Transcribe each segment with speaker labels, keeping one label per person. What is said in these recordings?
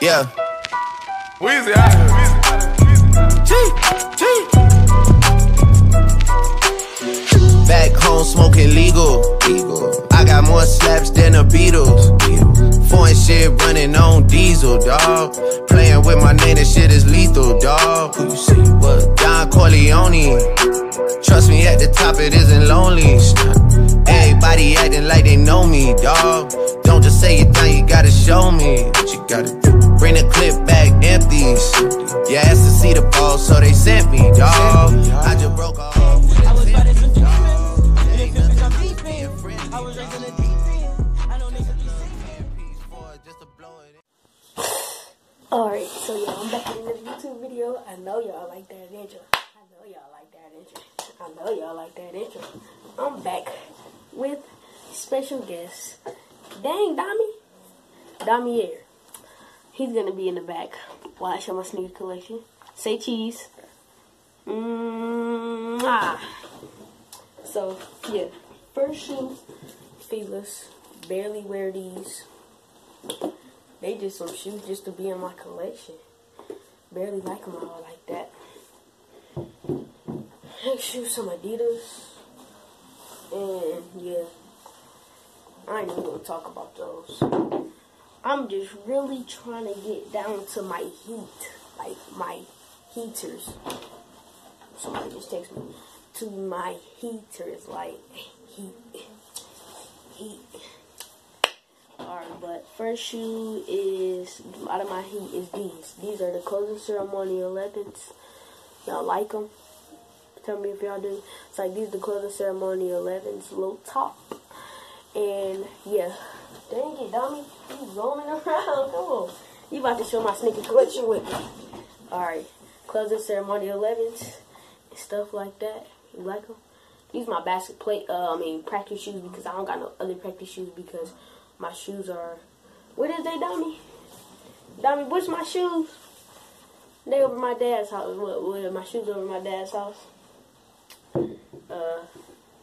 Speaker 1: Yeah.
Speaker 2: Weezy out
Speaker 1: G. Back home smoking legal. legal. I got more slaps than the Beatles. Foreign shit running on diesel, dog. Playing with my name, this shit is lethal, dog. Who you see? What? Don Corleone. Trust me, at the top it isn't lonely. Everybody acting like they know me, dog. Don't just say it down, you gotta show me what you gotta do. Bring the clip back empties. You asked to see the ball, so they sent me, dog. I just broke off.
Speaker 3: I was running some demons, and if it's I was raised in the deep end. I know niggas be
Speaker 4: Alright, so yeah, I'm back in this YouTube video. I know y'all like that intro. I know y'all like that intro. I know y'all like that intro. I'm back with special guest. Dang, Dami. Damier. He's gonna be in the back while I show my sneaker collection. Say cheese. Ah. So, yeah. First shoe, Filas. Barely wear these. They just some shoes just to be in my collection. Barely like them all like that. Next shoe, some Adidas. And yeah, I ain't even gonna talk about those. I'm just really trying to get down to my heat, like my heaters. Somebody just takes me to my heaters, like heat, heat. Alright, but first shoe is out of my heat is these. These are the closing ceremony 11s. Y'all like them? Tell me if y'all do. It's like these the closing ceremony 11s, low top. And yeah, dang dummy, you roaming around. Come on, you about to show my sneaker collection with me. Alright, closing ceremony 11s and stuff like that. You like them? These my basket plate. Uh, I mean practice shoes because I don't got no other practice shoes because my shoes are. What is they, Dummy? Dummy, what's my shoes? They over my dad's house. What? What? My shoes over my dad's house. Uh,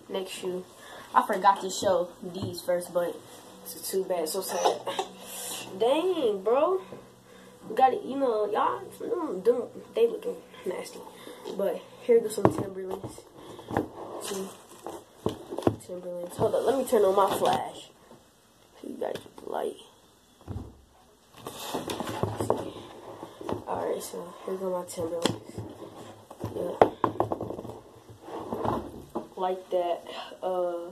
Speaker 4: next shoe. I forgot to show these first, but too bad. So sad. Dang, bro. Got it. You know, y'all. Them, they looking nasty. But here goes some Timberlands. Some Timberlands. Hold up. Let me turn on my flash. You gotta keep the light. Alright, so here go my Timberlands. Yeah. Like that. Uh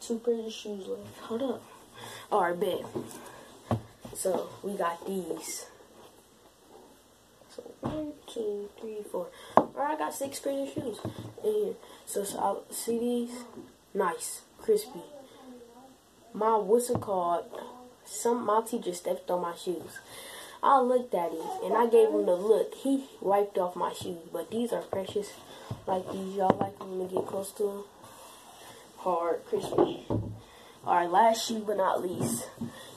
Speaker 4: two pairs of shoes left. Hold up. Oh, Alright, bet. So we got these. So one, two, three, four. Alright, I got six pairs of shoes in here. So, so I see these? Nice. Crispy my it called? Some my teacher stepped on my shoes. I looked at him and I gave him the look. He wiped off my shoes, but these are precious. Like these, y'all like them to get close to them. Hard, crispy. Alright, last shoe but not least.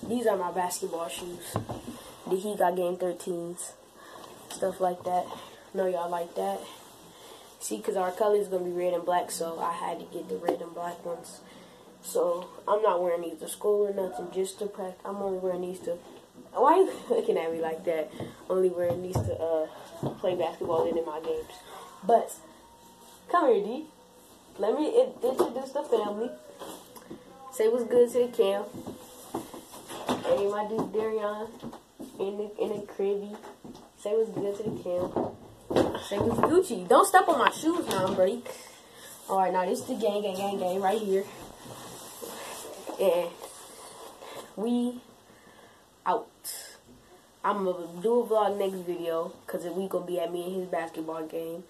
Speaker 4: These are my basketball shoes. The He got game 13s. Stuff like that. Know y'all like that. See, because our color is going to be red and black, so I had to get the red and black ones. So I'm not wearing these to school or nothing, just to practice. I'm only wearing these to. Why are you looking at me like that? Only wearing these to uh, play basketball in my games. But come here, D. Let me introduce the family. Say what's good to the cam. Hey, my dude Darion in the in the cribby. Say what's good to the cam. Say what's Gucci. Don't step on my shoes now, buddy. Alright, now this is the gang, gang, gang, gang right here. And we out. I'm gonna do a vlog next video because we gonna be at me and his basketball game.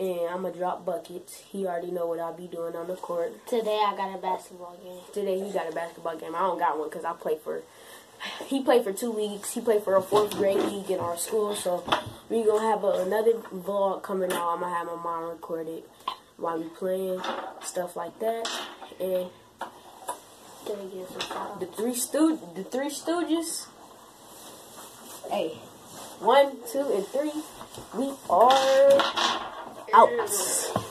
Speaker 4: And I'm gonna drop buckets. He already know what I'll be doing on the court. Today I got a basketball game.
Speaker 1: Today he got a basketball game. I don't got one because I play for. He played for two leagues. He played for a fourth grade league in our school. So we gonna have a, another vlog coming out. I'm gonna have my mom record it while we playing stuff like that. And the three stooges. The three stooges. Hey, one, two, and three. We are out.